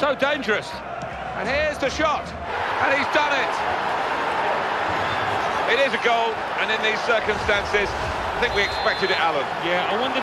So dangerous. And here's the shot. And he's done it. It is a goal, and in these circumstances, I think we expected it, Alan. Yeah, I wonder.